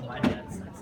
know my dad's.